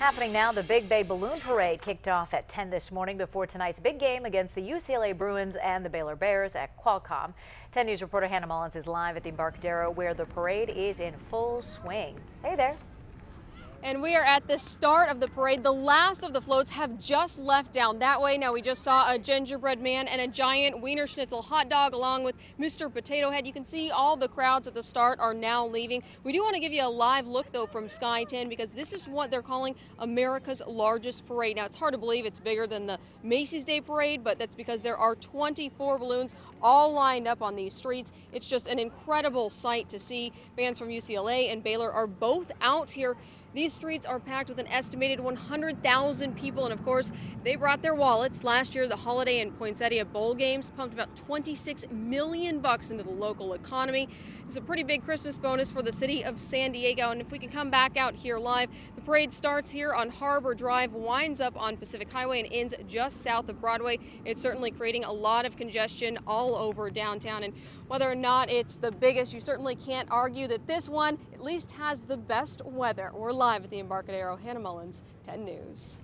Happening now, the Big Bay Balloon Parade kicked off at 10 this morning before tonight's big game against the UCLA Bruins and the Baylor Bears at Qualcomm. 10 News reporter Hannah Mullins is live at the Embarcadero where the parade is in full swing. Hey there. And we are at the start of the parade. The last of the floats have just left down that way. Now we just saw a gingerbread man and a giant Wienerschnitzel hot dog along with Mr. Potato Head. You can see all the crowds at the start are now leaving. We do want to give you a live look though from Sky 10 because this is what they're calling America's largest parade. Now it's hard to believe it's bigger than the Macy's Day Parade, but that's because there are 24 balloons all lined up on these streets. It's just an incredible sight to see. Fans from UCLA and Baylor are both out here these streets are packed with an estimated 100,000 people, and of course, they brought their wallets. Last year, the Holiday and Poinsettia Bowl games pumped about 26 million bucks into the local economy. It's a pretty big Christmas bonus for the city of San Diego, and if we can come back out here live, the parade starts here on Harbor Drive, winds up on Pacific Highway, and ends just south of Broadway. It's certainly creating a lot of congestion all over downtown, and whether or not it's the biggest, you certainly can't argue that this one at least has the best weather. We're live at the Embarcadero. Hannah Mullins, 10 News.